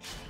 much.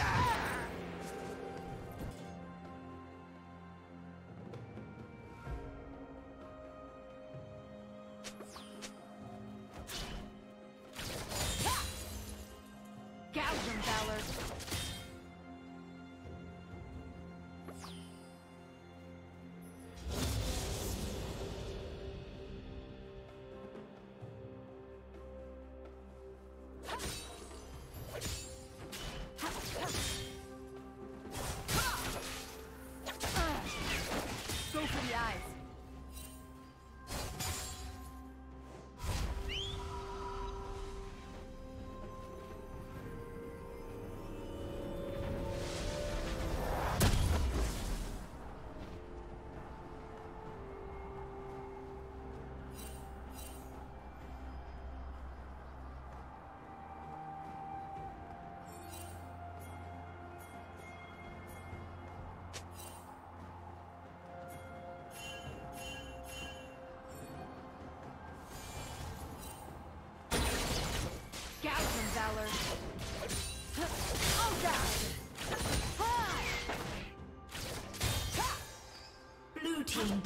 die.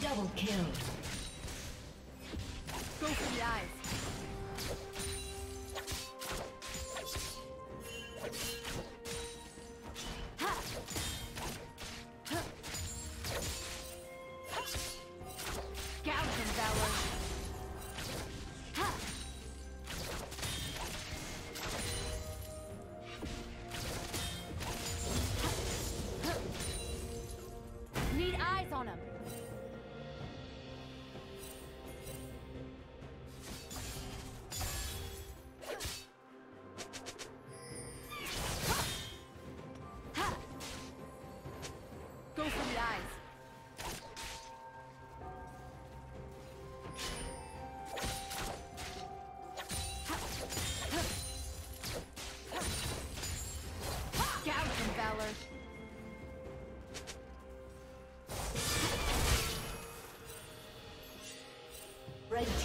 Double kill. Go for the eyes.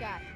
5.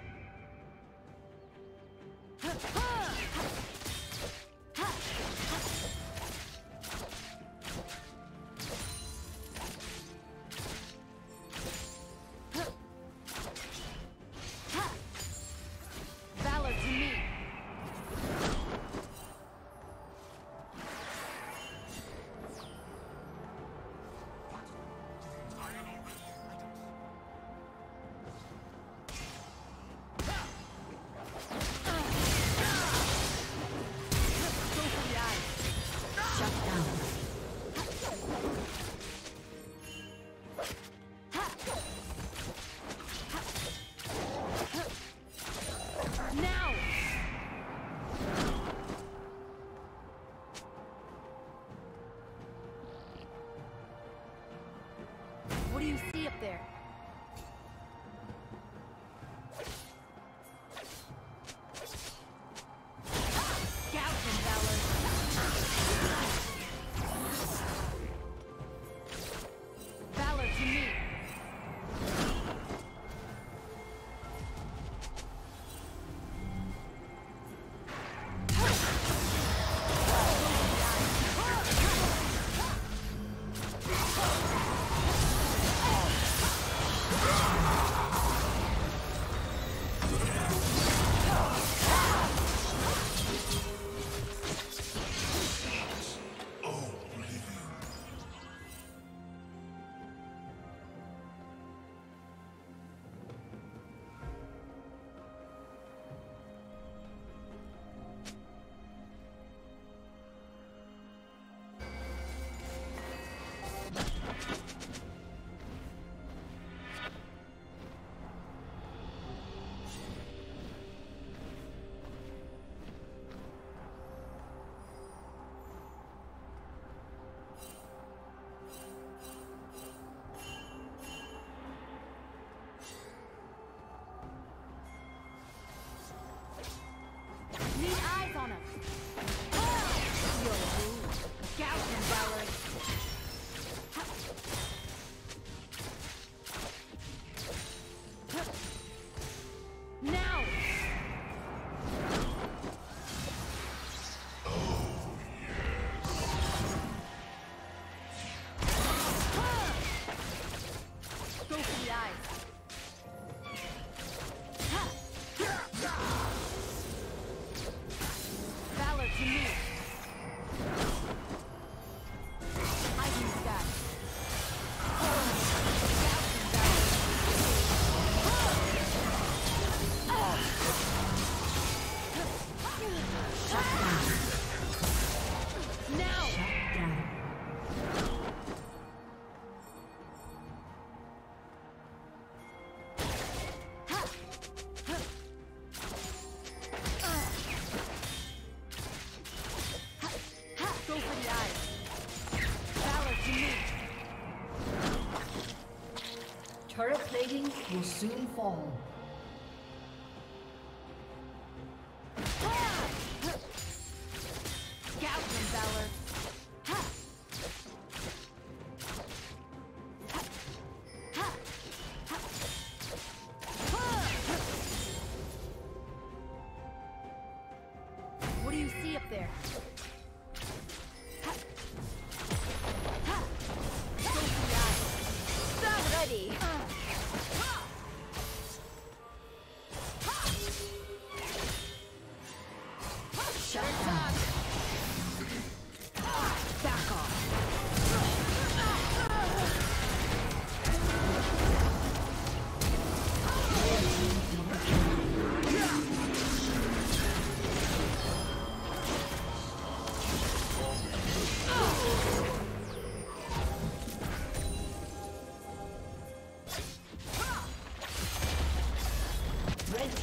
soon fall.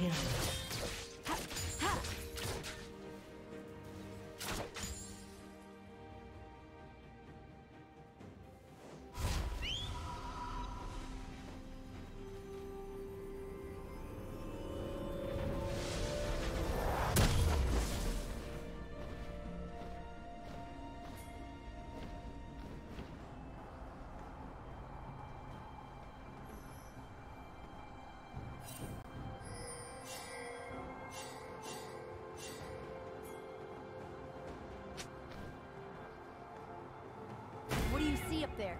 Kill. see up there.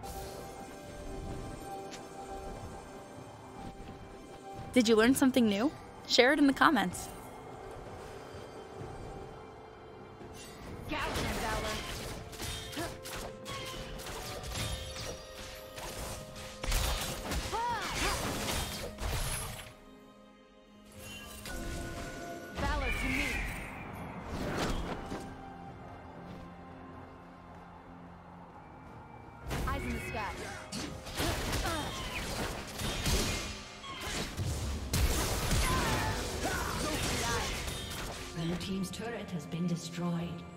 Did you learn something new? Share it in the comments. has been destroyed.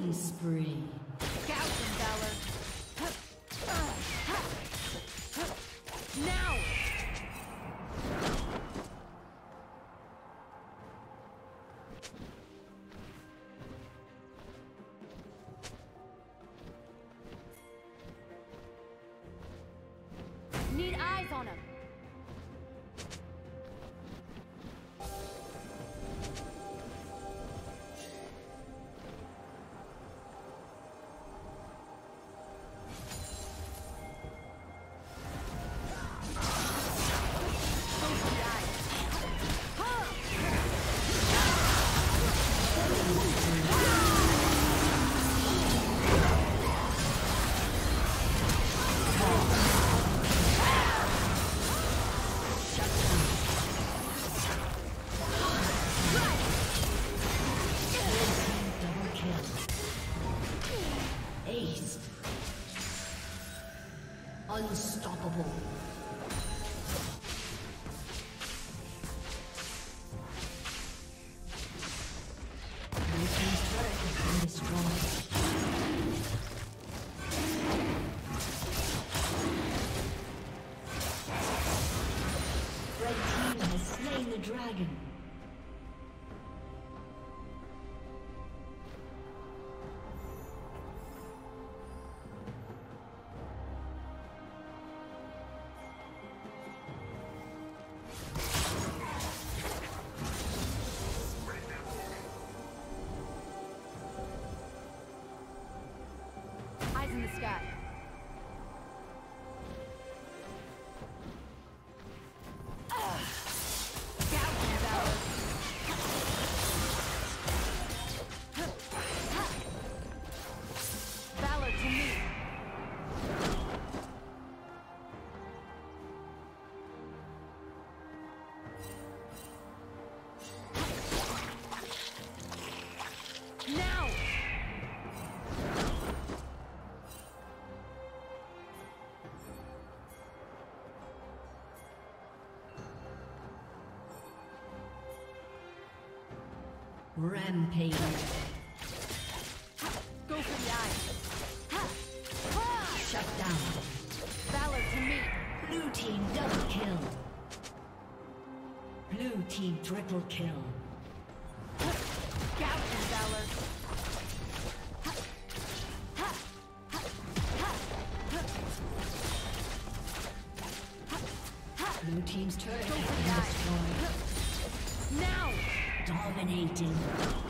Killing spree. The dragon. Rampage. Go for the eyes. Shut down. Valor to me. Blue team double kill. Blue team triple kill. Valor. Blue team's turret Dominating.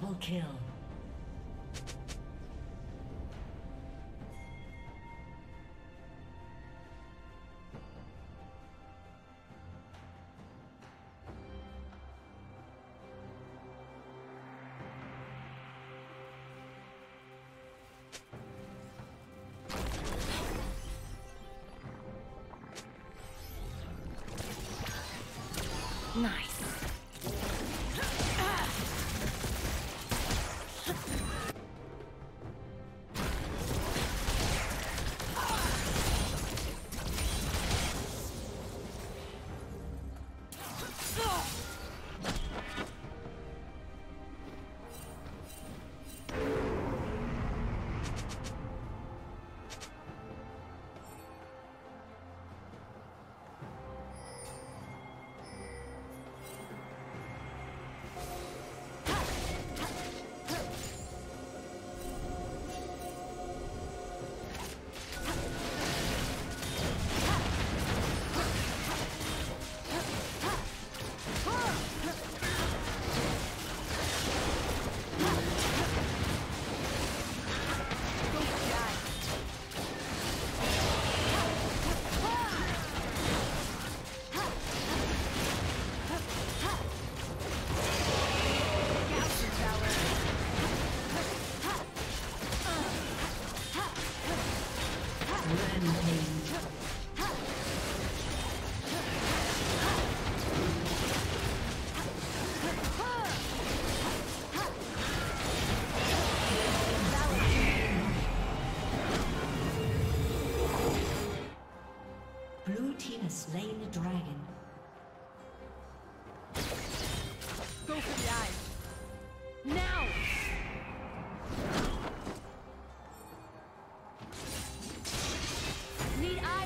Double kill. Nice.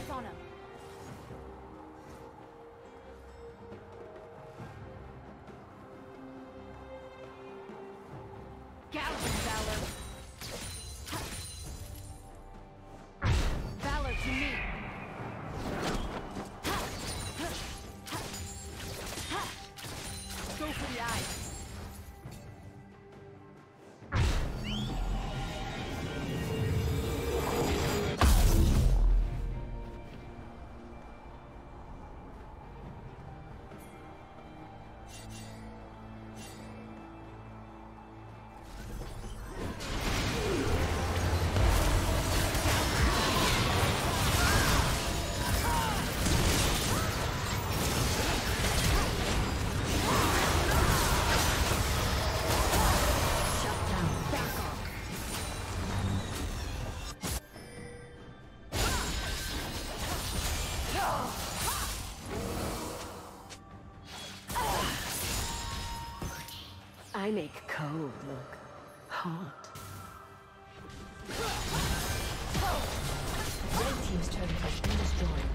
Eyes on him. I make cold look hot. Red team's turret has been destroyed.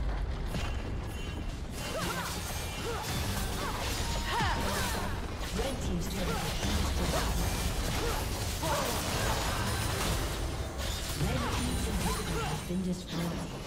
Red team's turret has been destroyed. Red team's inhibitor has been destroyed.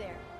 there.